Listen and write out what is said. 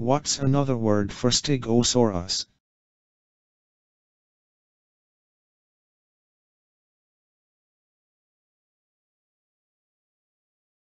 What's another word for Stegosaurus?